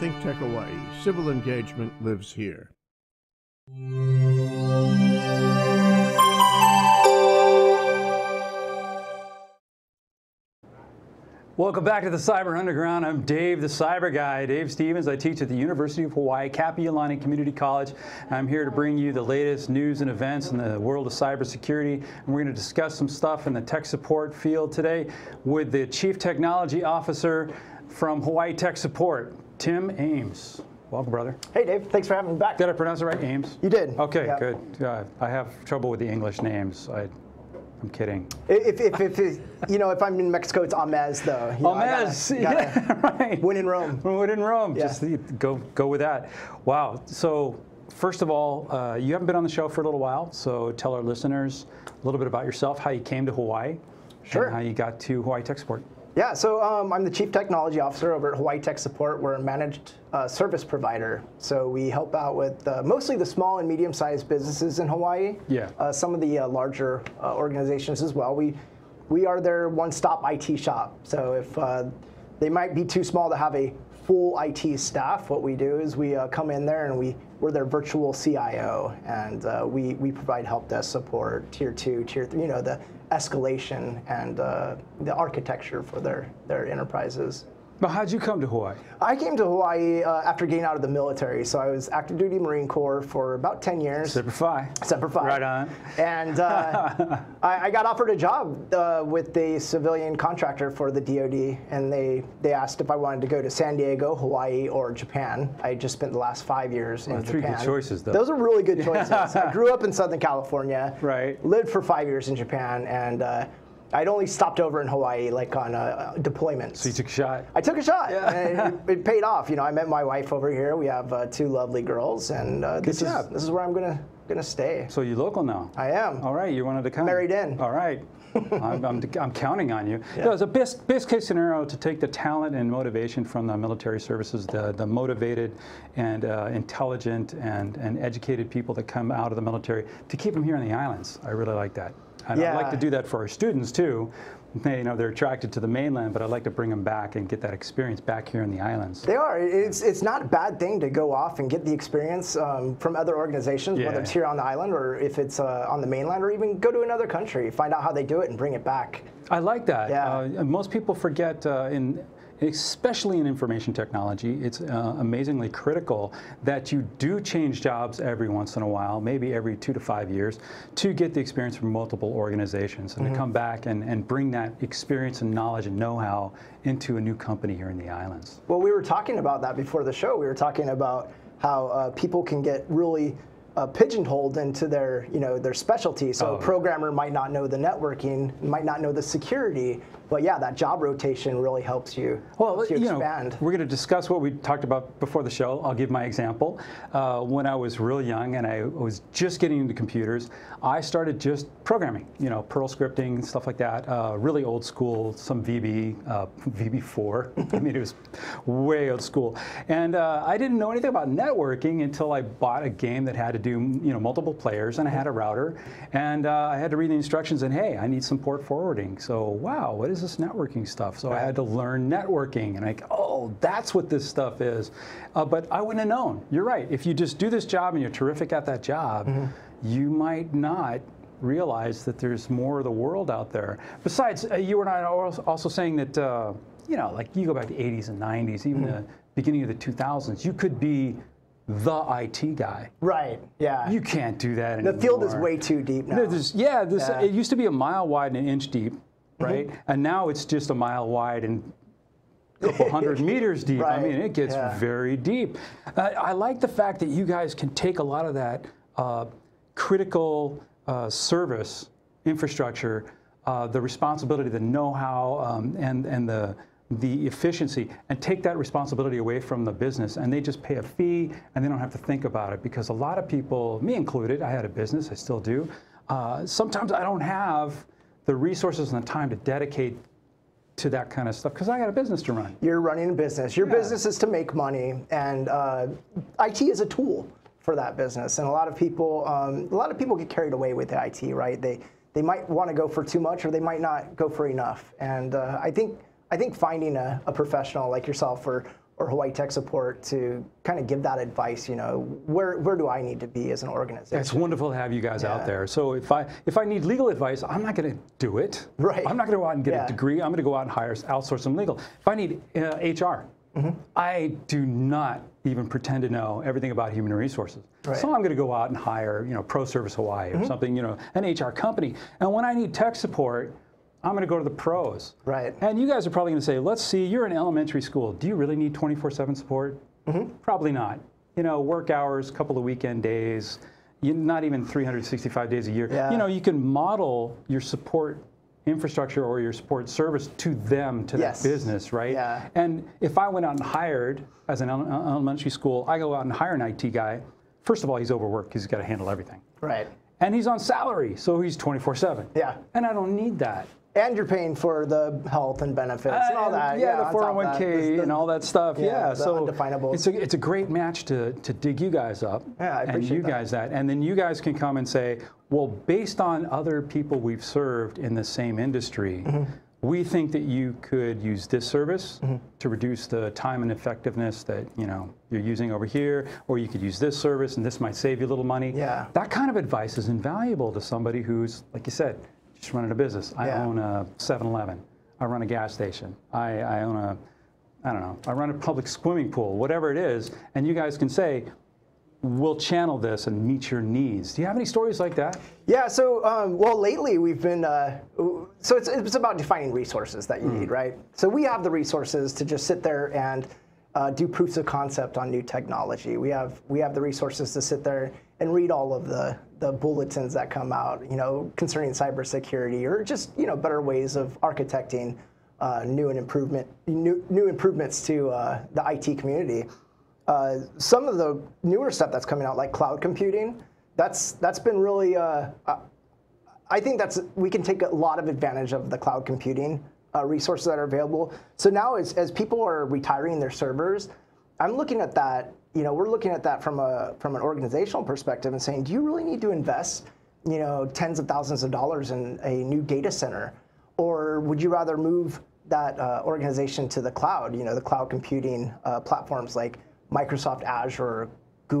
ThinkTech Hawaii. Civil engagement lives here. Welcome back to the Cyber Underground. I'm Dave, the Cyber Guy, Dave Stevens. I teach at the University of Hawaii, Kapi'olani Community College. I'm here to bring you the latest news and events in the world of cybersecurity. And we're going to discuss some stuff in the tech support field today with the Chief Technology Officer from Hawaii Tech Support, Tim Ames. Welcome, brother. Hey, Dave. Thanks for having me back. Did I pronounce it right, Ames? You did. Okay, Yeah. good. Uh, I have trouble with the English names. I, I'm kidding. If, if, if, if, you know, if I'm in Mexico, it's Amez, though. You know, gotta- gotta yeah, right. Win in Rome. Win in Rome. Yeah. Just go go with that. Wow. So first of all, uh, you haven't been on the show for a little while, so tell our listeners a little bit about yourself, how you came to Hawaii, Sure. and how you got to Hawaii Tech Support. Yeah, so um, I'm the Chief Technology Officer over at Hawaii Tech Support. We're a managed uh, service provider. So we help out with uh, mostly the small and medium sized businesses in Hawaii. Yeah. Uh, some of the uh, larger uh, organizations as well. We, we are their one stop IT shop. So if uh, they might be too small to have a full IT staff, what we do is we uh, come in there and we, we're their virtual CIO. And uh, we, we provide help desk support, tier two, tier three, you know, the escalation and uh, the architecture for their, their enterprises. But how'd you come to Hawaii? I came to Hawaii uh, after getting out of the military. So I was active duty Marine Corps for about 10 years. Semper Fi. Semper Fi. Right on. And uh, I, I got offered a job uh, with a civilian contractor for the DoD, and they, they asked if I wanted to go to San Diego, Hawaii, or Japan. I just spent the last five years in three good choices, though. Those are really good choices. I grew up in Southern California. Right. Lived for five years in Japan, and uh, I'd only stopped over in Hawaii, like on uh, deployments. So you took a shot. I took a shot, and it, it paid off. You know, I met my wife over here. We have uh, two lovely girls, and uh, this job. is this is where I'm gonna gonna stay. So you're local now. I am. All right, you wanted to come. Married in. All right. I'm, I'm, I'm counting on you. No, it's a best, best case scenario to take the talent and motivation from the military services, the, the motivated and uh, intelligent and, and educated people that come out of the military, to keep them here on the islands. I really like that. And I'd like to do that for our students too. They, you know, they're attracted to the mainland, but I'd like to bring them back and get that experience back here in the islands. They are. It's it's not a bad thing to go off and get the experience um, from other organizations, Yeah. whether it's here on the island or if it's uh, on the mainland, or even go to another country, find out how they do it, and bring it back. I like that. Yeah. Uh, most people forget uh, in especially in information technology, it's uh, amazingly critical that you do change jobs every once in a while, maybe every two to five years, to get the experience from multiple organizations and to come back and, and bring that experience and knowledge and know-how into a new company here in the islands. Well, we were talking about that before the show. We were talking about how uh, people can get really uh, pigeonholed into their, you know, their specialty. So Oh. a programmer might not know the networking, might not know the security, but yeah, that job rotation really helps you, Well, helps you you expand. know, we're going to discuss what we talked about before the show. I'll give my example. Uh, when I was real young and I was just getting into computers, I started just programming, you know, Perl scripting, and stuff like that. Uh, really old school, some VB, uh, VB4. I mean, it was way old school. And uh, I didn't know anything about networking until I bought a game that had to do, you know, multiple players, and I had a router, and uh, I had to read the instructions. And hey, I need some port forwarding. So wow, what is this networking stuff? So I had to learn networking, and I, oh, that's what this stuff is. Uh, but I wouldn't have known. You're right. If you just do this job and you're terrific at that job, you might not realize that there's more of the world out there. Besides, uh, you and I are also saying that, uh, you know, like you go back to 80s and 90s, even the beginning of the 2000s, you could be the IT guy. right, yeah. You can't do that anymore. the field is way too deep now. There's- yeah, this, Yeah. it used to be a mile wide and an inch deep, right? And now it's just a mile wide and a couple hundred meters deep. I mean, it gets yeah. very deep. Uh, I like the fact that you guys can take a lot of that uh, critical uh, service infrastructure, uh, the responsibility, the know-how, um, and and the the efficiency, and take that responsibility away from the business, and they just pay a fee, and they don't have to think about it. Because a lot of people, me included, I had a business, I still do. Uh, sometimes I don't have the resources and the time to dedicate to that kind of stuff because I got a business to run. You're running a business. Your business is to make money, and uh, IT is a tool for that business. And a lot of people, um, a lot of people get carried away with the IT, right? They they might want to go for too much, or they might not go for enough. And uh, I think I think finding a, a professional like yourself, or or Hawaii Tech Support to kind of give that advice. You know, where where do I need to be as an organization? It's wonderful to have you guys Yeah. out there. So if I if I need legal advice, I'm not going to do it. Right. I'm not going to go out and get Yeah. a degree. I'm going to go out and hire outsource some legal. If I need uh, HR, Mm-hmm. I do not even pretend to know everything about human resources. Right. So I'm going to go out and hire, you know, Pro Service Hawaii or something, you know, an HR company. And when I need tech support, I'm going to go to the pros. Right. And you guys are probably going to say, let's see, you're in elementary school. Do you really need 24/7 support? Mm-hmm. Probably not. You know, work hours, couple of weekend days, not even 365 days a year. Yeah. You know, you can model your support infrastructure or your support service to them, to Yes. that business, right? Yeah. And if I went out and hired as an elementary school, I go out and hire an IT guy. First of all, he's overworked he's got to handle everything. right. And he's on salary, so he's 24 7. Yeah. And I don't need that. And you're paying for the health and benefits and all Uh, that. Yeah, of the 401k the- and all that stuff. yeah, Yeah, so undefinables. it's a it's a great match to to dig you guys up. Yeah, I and you that. guys that, and then you guys can come and say, well, based on other people we've served in the same industry. Mm-hmm. We think that you could use this service Mm-hmm. to reduce the time and effectiveness that you know you're using over here, or you could use this service, and this might save you a little money. Yeah. That kind of advice is invaluable to somebody who's, like you said, just running a business. I Yeah. own a 7-Eleven. I run a gas station. I, I own a, I don't know, I run a public swimming pool, whatever it is, and you guys can say, we'll channel this and meet your needs. Do you have any stories like that? Yeah, so um, well, lately we've been uh, so it's it's about defining resources that you Hmm. need, right? So we have the resources to just sit there and uh, do proofs of concept on new technology. We have we have the resources to sit there and read all of the the bulletins that come out, you know, concerning cybersecurity or just you know better ways of architecting uh, new and improvement new new improvements to uh, the IT community. Uh, some of the newer stuff that's coming out, like cloud computing, that's that's been really. Uh, uh, I think that's we can take a lot of advantage of the cloud computing uh, resources that are available. So now, as as people are retiring their servers, I'm looking at that. You know, we're looking at that from a from an organizational perspective and saying, do you really need to invest, you know, tens of thousands of dollars in a new data center, or would you rather move that uh, organization to the cloud? You know, the cloud computing uh, platforms like Microsoft Azure,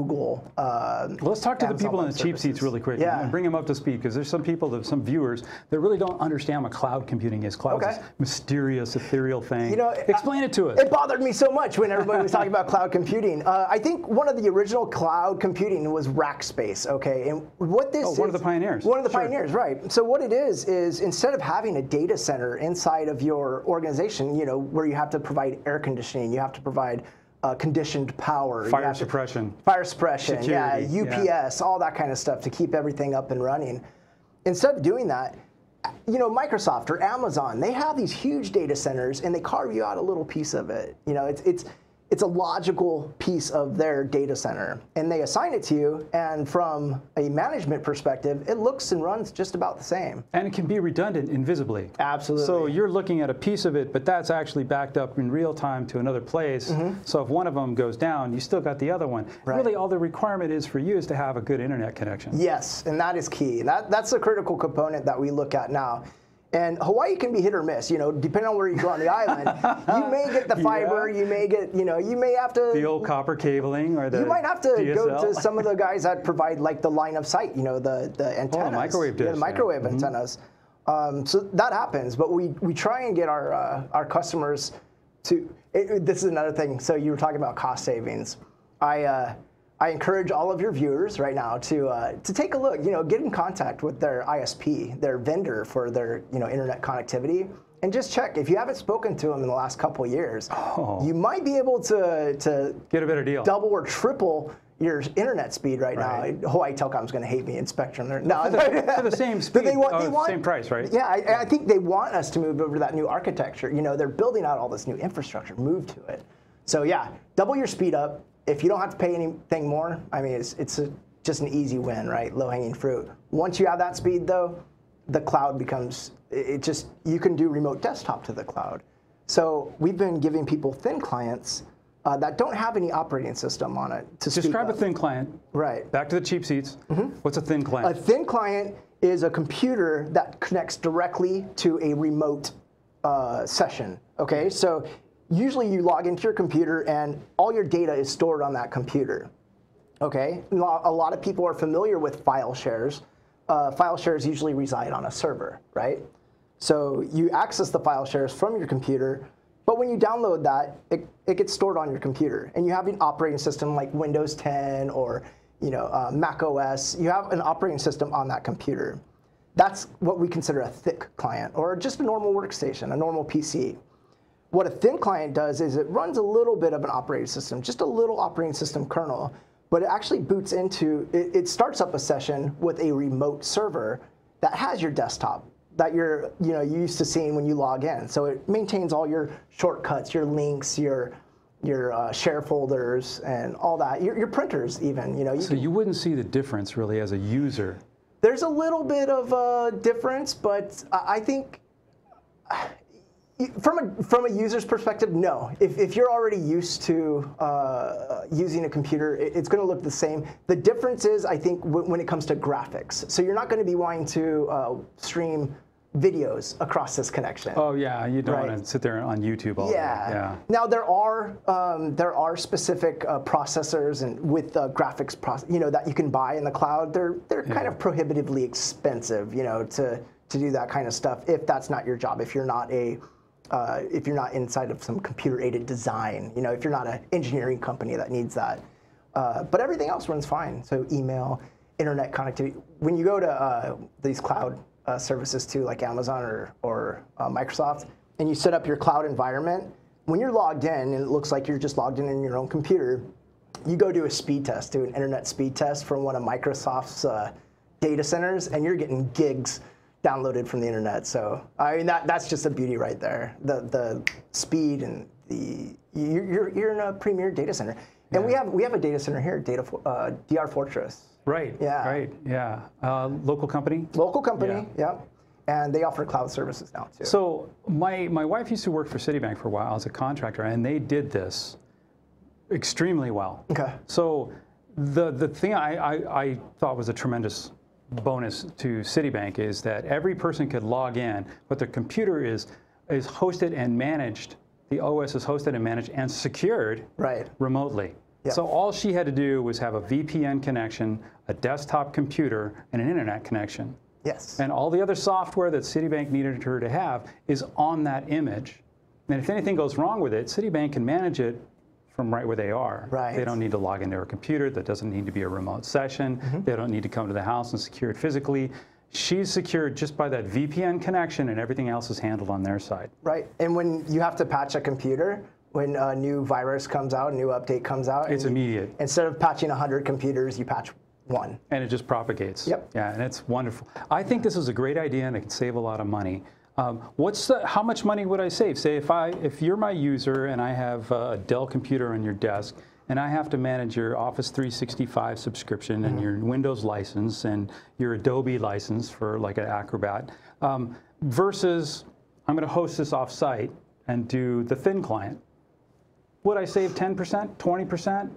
Google. Uh, let's talk to the people in the cheap seats really quick Yeah. and bring them up to speed because there's some people, that, some viewers that really don't understand what cloud computing is. Cloud Okay. is this mysterious, ethereal thing. You know, Explain it to us. It bothered me so much when everybody was talking about cloud computing. Uh, I think one of the original cloud computing was Rackspace. Okay, and what this Oh, one of is- the pioneers. One of the Sure. pioneers, right? So what it is is instead of having a data center inside of your organization, you know, where you have to provide air conditioning, you have to provide uh, conditioned power, Fire have to- suppression. fire suppression, Security, yeah, UPS, all that kind of stuff to keep everything up and running. Instead of doing that, you know, Microsoft or Amazon, they have these huge data centers and they carve you out a little piece of it. You know, it's it's it's a logical piece of their data center, and they assign it to you. And from a management perspective, it looks and runs just about the same. And it can be redundant invisibly. Absolutely. So you're looking at a piece of it, but that's actually backed up in real time to another place. Mm-hmm. So if one of them goes down, you still got the other one. Right. Really, all the requirement is for you is to have a good internet connection. Yes, and that is key. That, that's a critical component that we look at now. And Hawaii can be hit or miss, you know, depending on where you go on the island. You may get the fiber, Yeah. you may get, you know, you may have to. The old copper cabling or the you might have to go to some of the guys that provide like the line of sight, you know, the the antennas, the microwave dish, the yeah. microwave antennas. Um, so that happens, but we we try and get our uh, our customers to. It- this is another thing. So you were talking about cost savings. I. Uh, I encourage all of your viewers right now to uh, to take a look. You know, get in contact with their ISP, their vendor for their you know internet connectivity, and just check if you haven't spoken to them in the last couple years. Oh. You might be able to to Get a better deal. double or triple your internet speed right, Right. now. Hawaii Telecom's going to hate me in Spectrum. They're, no, for the- for the same speed, they want, uh, they want, same price, right? Yeah, I, I think they want us to move over to that new architecture. You know, they're building out all this new infrastructure. Move to it. So yeah, double your speed up. If you don't have to pay anything more, I mean, it's it's a, just an easy win, right? Low hanging fruit. Once you have that speed, though, the cloud becomes it just you can do remote desktop to the cloud. So we've been giving people thin clients uh, that don't have any operating system on it to Describe a thin client. Right. Back to the cheap seats. What's a thin client? A thin client is a computer that connects directly to a remote uh, session. Okay, so usually you log into your computer and all your data is stored on that computer. Okay, a lot of people are familiar with file shares. Uh, file shares usually reside on a server, right? So you access the file shares from your computer, but when you download that, it, it gets stored on your computer. And you have an operating system like Windows 10 or you know, uh, Mac OS. You have an operating system on that computer. That's what we consider a thick client, or just a normal workstation, a normal PC. What a thin client does is it runs a little bit of an operating system, just a little operating system kernel, but it actually boots into, it, it starts up a session with a remote server that has your desktop that you're you know used to seeing when you log in. So it maintains all your shortcuts, your links, your your uh, share folders, and all that. Your, your printers, even. You know. You so you wouldn't see the difference really as a user. There's a little bit of a difference, but I think from a from a user's perspective, no. If, if you're already used to uh, using a computer, it, it's going to look the same. The difference is, I think, when it comes to graphics. So you're not going to be wanting to uh, stream videos across this connection. Oh yeah, you don't right. want to sit there on YouTube all yeah. day. Yeah. Now there are um, there are specific uh, processors and with uh, graphics, you know, that you can buy in the cloud. They're they're yeah. kind of prohibitively expensive, you know, to to do that kind of stuff. If that's not your job, if you're not a uh, if you're not inside of some computer-aided design, you know, if you're not an engineering company that needs that. Uh, but everything else runs fine. So email, internet connectivity. When you go to uh, these cloud uh, services too, like Amazon or, or uh, Microsoft, and you set up your cloud environment, when you're logged in and it looks like you're just logged in in your own computer, you go do a speed test, do an internet speed test from one of Microsoft's uh, data centers, and you're getting gigs downloaded from the internet. So I mean that that's just a beauty right there. The the speed and the you're you're in a premier data center, and yeah. we have we have a data center here, data uh, DR Fortress. Right. Yeah. Right. Yeah. Uh, local company. Local company. Yeah. Yep. And they offer cloud services now too. So my my wife used to work for Citibank for a while as a contractor, and they did this extremely well. Okay. So the the thing I, I, I thought was a tremendous bonus to Citibank is that every person could log in, but their computer is is hosted and managed. The OS is hosted and managed and secured right. remotely. Yep. So all she had to do was have a VPN connection, a desktop computer, and an internet connection. Yes. And all the other software that Citibank needed her to have is on that image. And if anything goes wrong with it, Citibank can manage it from right where they are. Right. They don't need to log into a computer. That doesn't need to be a remote session. Mm -hmm. They don't need to come to the house and secure it physically. She's secured just by that VPN connection, and everything else is handled on their side. Right. And when you have to patch a computer, when a new virus comes out, a new update comes out, it's immediate. instead of patching 100 computers, you patch one. And it just propagates. Yep. Yeah, and it's wonderful. I think this is a great idea, and it can save a lot of money. Um, what's the, how much money would I save? Say if I if you're my user and I have a Dell computer on your desk and I have to manage your Office 365 subscription mm -hmm. and mm-hmm. your Windows license and your Adobe license for like an Acrobat, um, versus I'm going to host this off-site and do the thin client. Would I save 10%, 20%?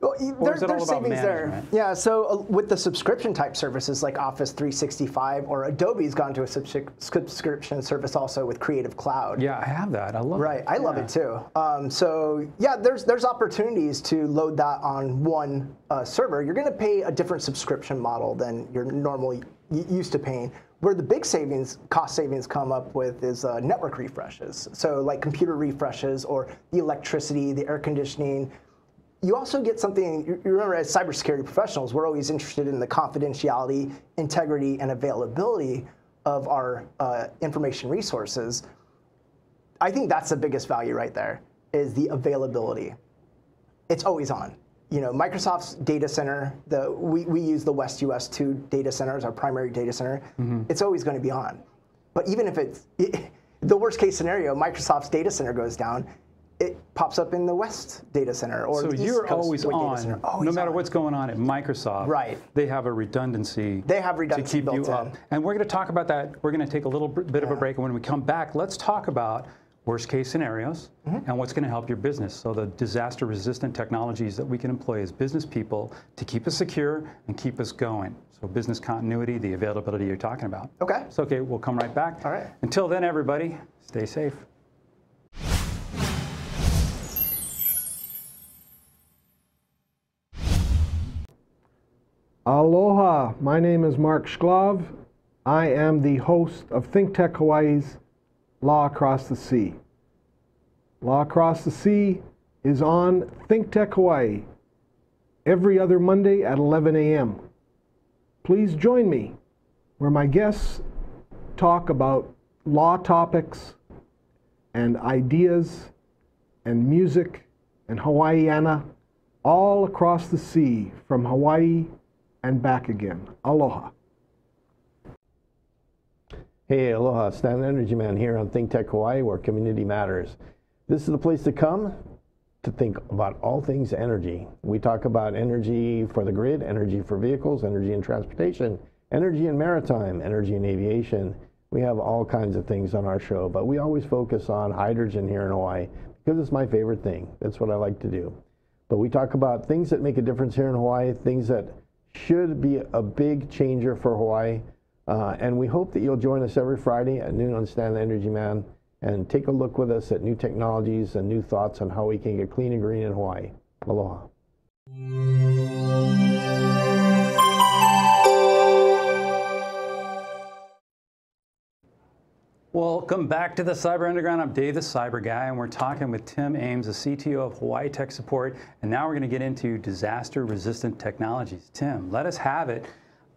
Well, there, there's savings there. Yeah, so uh, with the subscription type services like Office 365 or Adobe's gone to a subscription service also with Creative Cloud. Yeah, I have that. I love right, it. Right, I yeah. love it too. Um, so yeah, there's there's opportunities to load that on one uh, server. You're going to pay a different subscription model than you're normally used to paying. Where the big savings, cost savings come up with is uh, network refreshes. So like computer refreshes or the electricity, the air conditioning, you also get something, you remember as cybersecurity professionals, we're always interested in the confidentiality, integrity, and availability of our uh, information resources. I think that's the biggest value right there, is the availability. It's always on. You know, Microsoft's data center, the, we, we use the West US 2 data center as our primary data center. Mm -hmm. It's always going to be on. But even if it's, it, the worst case scenario, Microsoft's data center goes down, it pops up in the West data center or so you're East always on, always no matter on. what's going on at Microsoft. Right. They have a redundancy. They have redundancy to keep you in. up. And we're going to talk about that. We're going to take a little bit yeah. of a break, and when we come back, let's talk about worst case scenarios mm -hmm. and what's going to help your business. So the disaster resistant technologies that we can employ as business people to keep us secure and keep us going. So business continuity, the availability you're talking about. Okay. So okay, we'll come right back. All right. Until then, everybody, stay safe. Aloha, my name is Mark Shklov. I am the host of ThinkTech Hawaii's Law Across the Sea. Law Across the Sea is on ThinkTech Hawaii every other Monday at 11 a.m. Please join me where my guests talk about law topics and ideas and music and Hawaiiana all across the sea from Hawaii and back again. Aloha. Hey, aloha. Stan Energy Man here on Think Tech Hawaii, where community matters. This is the place to come to think about all things energy. We talk about energy for the grid, energy for vehicles, energy in transportation, energy in maritime, energy in aviation. We have all kinds of things on our show, but we always focus on hydrogen here in Hawaii because it's my favorite thing. That's what I like to do. But we talk about things that make a difference here in Hawaii, things that should be a big changer for Hawaii. Uh, and we hope that you'll join us every Friday at noon on Stan the Energy Man and take a look with us at new technologies and new thoughts on how we can get clean and green in Hawaii. Aloha. Welcome back to the Cyber Underground. I'm Dave, the Cyber Guy, and we're talking with Tim Ames, the CTO of Hawaii Tech Support. And now we're going to get into disaster resistant technologies. Tim, let us have it.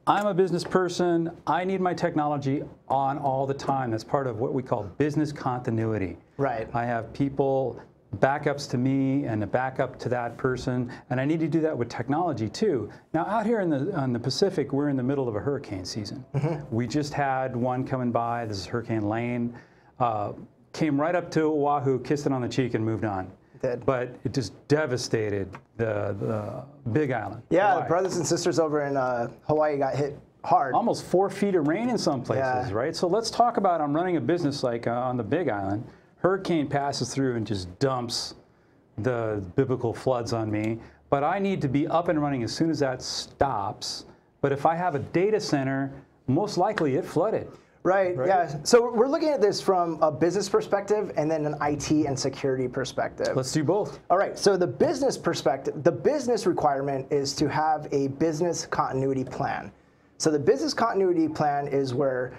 I'm a business person. I need my technology on all the time. That's part of what we call business continuity. Right. I have people backups to me and a backup to that person, and I need to do that with technology too. Now, out here in the on the Pacific, we're in the middle of a hurricane season. Mm-hmm. We just had one coming by. This is Hurricane Lane. Uh, came right up to Oahu, kissed it on the cheek, and moved on. Did. But it just devastated the, the Big Island. Yeah, Hawaii. the brothers and sisters over in uh, Hawaii got hit hard. Almost four feet of rain in some places, Yeah. right? So let's talk about I'm running a business like uh, on the Big Island. Hurricane passes through and just dumps the biblical floods on me. But I need to be up and running as soon as that stops. But if I have a data center, most likely it flooded. Right, Right? yeah. So we're looking at this from a business perspective and then an IT and security perspective. Let's do both. All right, so the business perspective, the business requirement is to have a business continuity plan. So the business continuity plan is where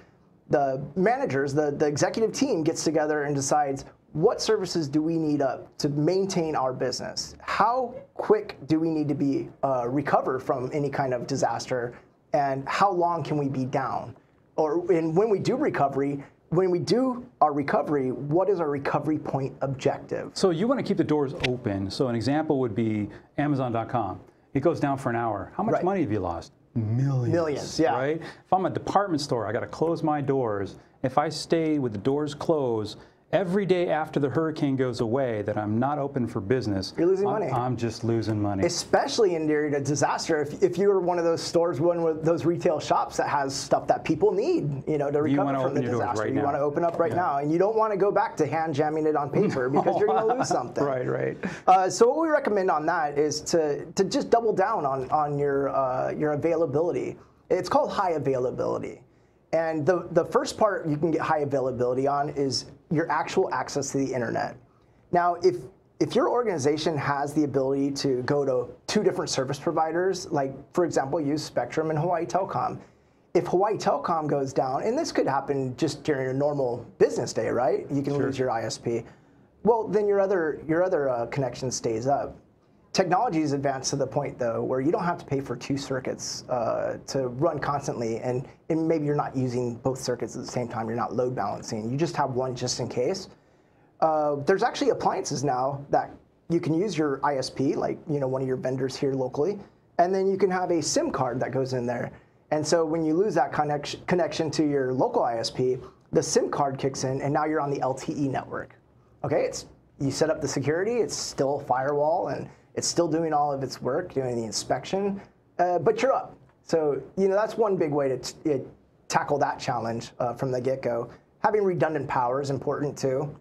the managers, the, the executive team gets together and decides what services do we need up to maintain our business? How quick do we need to be uh, recover from any kind of disaster? And how long can we be down? Or and when we do recovery, when we do our recovery, what is our recovery point objective? So you want to keep the doors open. So an example would be Amazon.com. It goes down for an hour. How much Right. money have you lost? Millions. Millions, yeah. Right? If I'm a department store, I got to close my doors. If I stay with the doors closed, every day after the hurricane goes away that I'm not open for business, You're losing I'm, money. I'm just losing money. especially in during a disaster. If, if you're one of those stores, one of those retail shops that has stuff that people need, you know, to recover wanna from the disaster, right you want to open up right Yeah. now, and you don't want to go back to hand jamming it on paper because you're going to lose something. right, right. Uh, so what we recommend on that is to, to just double down on, on your, uh, your availability. It's called high availability. And the, the first part you can get high availability on is your actual access to the internet. Now, if, if your organization has the ability to go to two different service providers, like for example, use Spectrum and Hawaii Telecom, if Hawaii Telecom goes down, and this could happen just during a normal business day, right? You can lose your ISP. Well, then your other your other uh, connection stays up. Technology is advanced to the point though where you don't have to pay for two circuits uh, to run constantly, and, and maybe you're not using both circuits at the same time. You're not load balancing. You just have one just in case. Uh, there's actually appliances now that you can use your ISP, like you know one of your vendors here locally, and then you can have a SIM card that goes in there. And so when you lose that connection connection to your local ISP, the SIM card kicks in, and now you're on the LTE network. Okay, it's you set up the security, it's still a firewall, and it's still doing all of its work, doing the inspection, uh, but you're up. So you know that's one big way to tackle that challenge uh, from the get-go. Having redundant power is important too.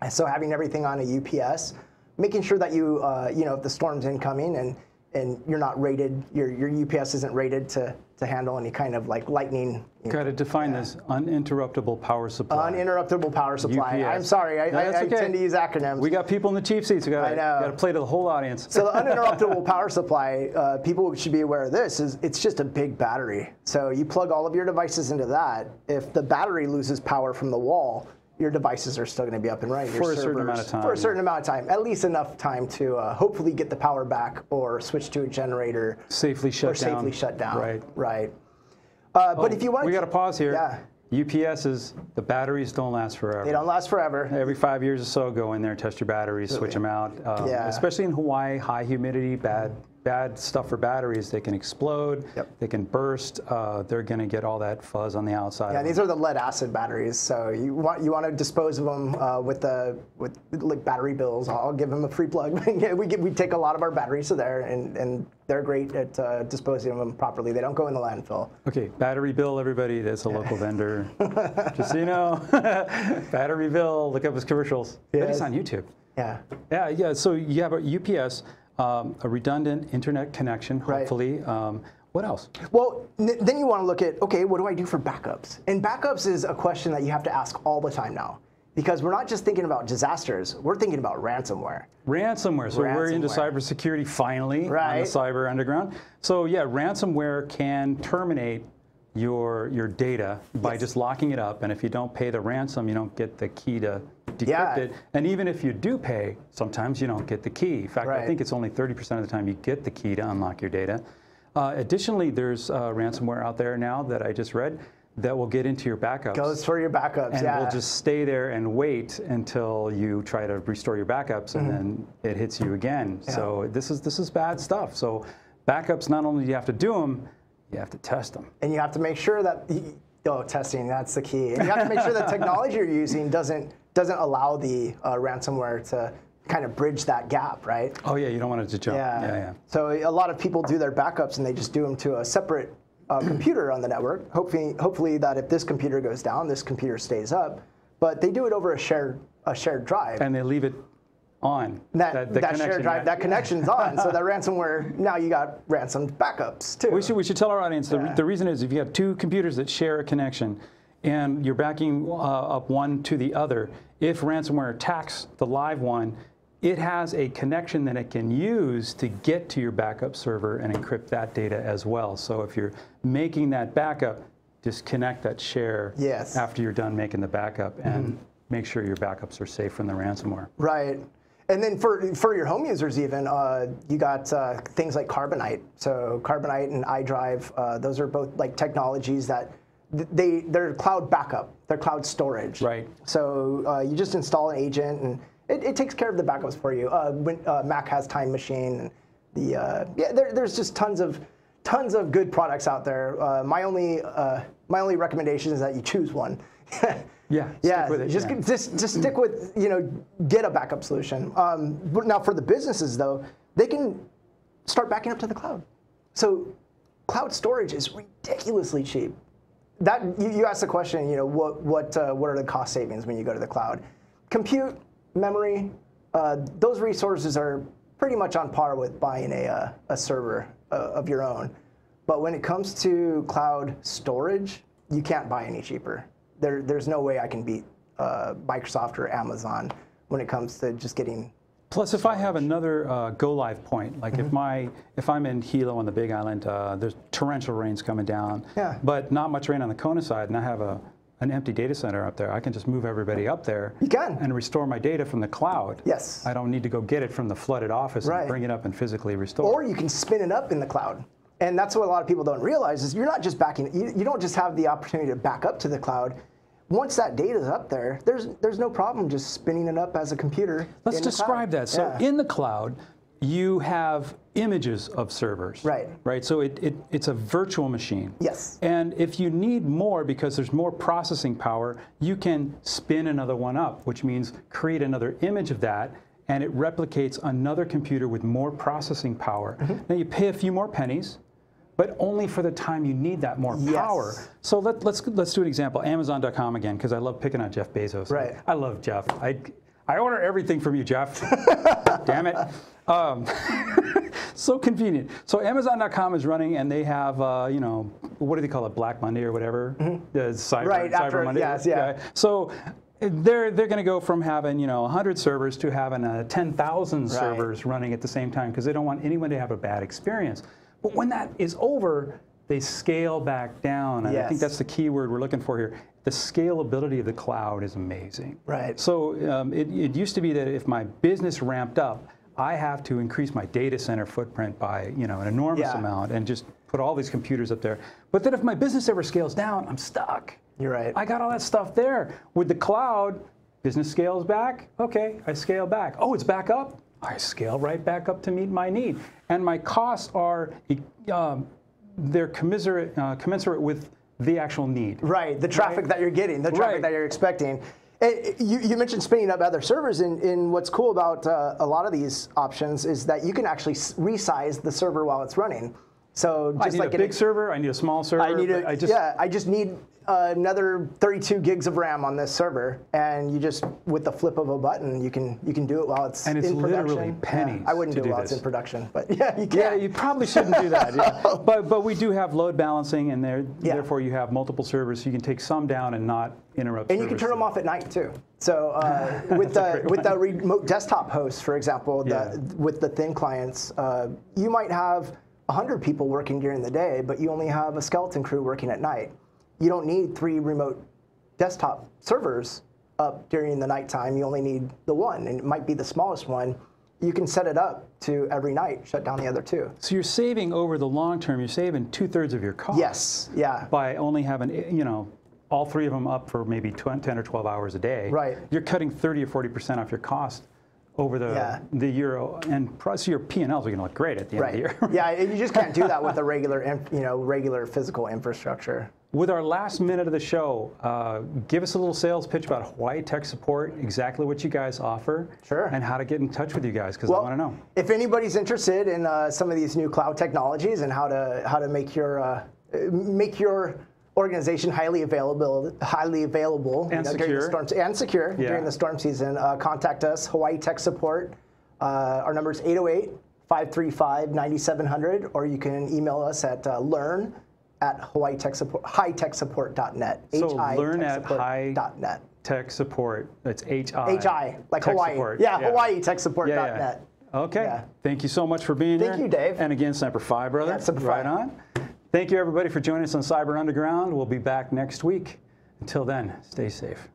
And so having everything on a UPS, making sure that you uh, you know if the storm's incoming and and you're not rated, your, your UPS isn't rated to, to handle any kind of like lightning. Got to define this uninterruptible power supply. Uninterruptible power supply. UPS. I'm sorry, I, No, I, I okay. tend to use acronyms. We got people in the cheap seats. We got to play to the whole audience. So the uninterruptible power supply, uh, people should be aware of this, is it's just a big battery. So you plug all of your devices into that. If the battery loses power from the wall, your devices are still going to be up and running. For a certain amount of time, For a certain amount of time, at least enough time to uh, hopefully get the power back or switch to a generator safely shut or down. safely shut down. Right. Right. Uh, but if you want we got to pause here. Yeah. UPSs, the batteries don't last forever. they don't last forever. Every five years or so, go in there, test your batteries, switch them out. Um, Yeah. Especially in Hawaii, high humidity, bad bad stuff for batteries. They can explode. Yep. They can burst. Uh, they're going to get all that fuzz on the outside. Yeah, these are the lead acid batteries. So you want you want to dispose of them uh, with the with like Battery Bill's. I'll give them a free plug. yeah, we get, we take a lot of our batteries to there, and, and they're great at uh, disposing of them properly. They don't go in the landfill. Okay, Battery Bill, everybody. That's a local vendor. Just so you know, Battery Bill. Look up his commercials. But it's on YouTube. Yeah. Yeah, yeah. So you have a UPS, um, a redundant internet connection, Right. hopefully. Um, what else? Well, n- then you want to look at okay, what do I do for backups? And backups is a question that you have to ask all the time now, because we're not just thinking about disasters. We're thinking about ransomware. Ransomware. So we're into cybersecurity finally on the cyber underground. So yeah, ransomware can terminate your your data by Yes. just locking it up, and if you don't pay the ransom, you don't get the key to decrypt Yeah. it. And even if you do pay, sometimes you don't get the key. In fact, I think it's only 30% of the time you get the key to unlock your data. Uh, additionally, there's uh, ransomware out there now that I just read that will get into your backups. Goes for your backups. and yeah. will just stay there and wait until you try to restore your backups, and then it hits you again. So this is this is bad stuff. So backups, not only do you have to do them, you have to test them. and you have to make sure that oh testing that's the key and you have to make sure the technology you're using doesn't doesn't allow the uh, ransomware to kind of bridge that gap right Oh yeah, you don't want it to jump. yeah. yeah, yeah. so a lot of people do their backups and they just do them to a separate uh, computer on the network hopefully hopefully that if this computer goes down this computer stays up but they do it over a shared a shared drive And they leave it on. that, the that, connection, shared drive that connection's on so that ransomware now you got ransomed backups too We should, we should tell our audience the, Yeah. the reason is if you have two computers that share a connection and you're backing uh, up one to the other, if ransomware attacks the live one, it has a connection that it can use to get to your backup server and encrypt that data as well. So if you're making that backup, disconnect that share Yes. After you're done making the backup and make sure your backups are safe from the ransomware. Right. And then for, for your home users, even, uh, you got uh, things like Carbonite. So Carbonite and iDrive, uh, those are both like technologies that th- they they're cloud backup, they're cloud storage. Right. So uh, you just install an agent, and it, it takes care of the backups for you. Uh, when, uh, Mac has Time Machine, and the uh, yeah, there, there's just tons of tons of good products out there. Uh, my only uh, my only recommendation is that you choose one. Yeah, stick yeah, with it, just yeah. just just stick with you know get a backup solution. Um, but now for the businesses though, they can start backing up to the cloud. So cloud storage is ridiculously cheap. That you, you asked the question, you know, what what uh, what are the cost savings when you go to the cloud? Compute, memory, uh, those resources are pretty much on par with buying a uh, a server uh, of your own. But when it comes to cloud storage, you can't buy any cheaper. There, there's no way I can beat uh, Microsoft or Amazon when it comes to just getting. Plus, if I have another uh, go live point, like Mm-hmm. if my if I'm in Hilo on the Big Island, uh, there's torrential rains coming down, Yeah. but not much rain on the Kona side, and I have a an empty data center up there. I can just move everybody up there. You can. and restore my data from the cloud. Yes. I don't need to go get it from the flooded office Right. and bring it up and physically restore. Or you can spin it up in the cloud. And that's what a lot of people don't realize is you're not just backing, you, you don't just have the opportunity to back up to the cloud. Once that data is up there, there's there's no problem just spinning it up as a computer. Let's in the describe that. So Yeah. in the cloud, you have images of servers. Right. Right. So it, it, it's a virtual machine. Yes. And if you need more because there's more processing power, you can spin another one up, which means create another image of that and it replicates another computer with more processing power. Mm-hmm. Now you pay a few more pennies, but only for the time you need that more Yes. power. So let, let's let's do an example. Amazon.com again, because I love picking on Jeff Bezos. Right. I love Jeff. I I order everything from you, Jeff. Damn it. Um, so convenient. So Amazon.com is running, and they have, uh, you know, what do they call it, Black Monday or whatever? The Cyber, Mm-hmm. Right, Cyber after- Monday. yes, yeah. So they're they're going to go from having you know 100 servers to having uh, 10,000 servers running at the same time because they don't want anyone to have a bad experience. But when that is over, they scale back down, and I think that's the key word we're looking for here. The scalability of the cloud is amazing. Right. So um, it, it used to be that if my business ramped up, I have to increase my data center footprint by you know an enormous Yeah. amount and just put all these computers up there. But then if my business ever scales down, I'm stuck. You're right. I got all that stuff there. With the cloud, business scales back. Okay, I scale back. Oh, it's back up. I scale right back up to meet my need. And my costs are um, they're commiserate, uh, commensurate with the actual need. Right, the traffic that you're getting, the traffic Right. that you're expecting. Eh, you, you mentioned spinning up other servers, and, and what's cool about uh, a lot of these options is that you can actually resize the server while it's running. So just I need like a big server. I need a small server. I need a, I just, yeah, I just need uh, another 32 gigs of RAM on this server, and you just with the flip of a button, you can you can do it while it's And it's in production. literally Yeah, pennies I wouldn't do it do while it's this. in production, but yeah, you can. Yeah, you probably shouldn't do that. yeah. But but we do have load balancing, and there, Yeah. therefore you have multiple servers, so you can take some down and not interrupt. And you can turn them off at night too. So uh, with the with the remote desktop host, for example, the, Yeah. with the thin clients, uh, you might have 100 people working during the day, but you only have a skeleton crew working at night. You don't need three remote desktop servers up during the nighttime. You only need the one, and it might be the smallest one. You can set it up to every night, shut down the other two. So you're saving over the long term. You're saving two thirds of your cost. Yes, yeah. By only having you know all three of them up for maybe 20, 10 or 12 hours a day. Right. You're cutting 30 or 40 percent off your cost over the Yeah. the year, and plus your P and Ls are going to look great at the end Right. of the year. yeah, you just can't do that with a regular, you know, regular physical infrastructure. With our last minute of the show, uh, give us a little sales pitch about Hawaii Tech Support, exactly what you guys offer, Sure. and how to get in touch with you guys, because I want to know. If anybody's interested in uh, some of these new cloud technologies and how to how to make your uh, make your organization highly available, highly available And during the secure. storm and secure Yeah. during the storm season, uh, contact us. Hawaii Tech Support. Uh, our number is 808 535 9700, or you can email us at uh, learn at Hawaii Tech Support, hitechsupport.net. So learn at H-I-techsupport.net. Tech Support. That's H I. HI, like Tech Hawaii. Support. Yeah, Hawaii TechSupport.net. Yeah, yeah. Okay. Yeah. Thank you so much for being here. Thank you, Dave. And again, Semper Fi, brother. Yeah, Fi. right on. Thank you, everybody, for joining us on Cyber Underground. We'll be back next week. Until then, stay safe.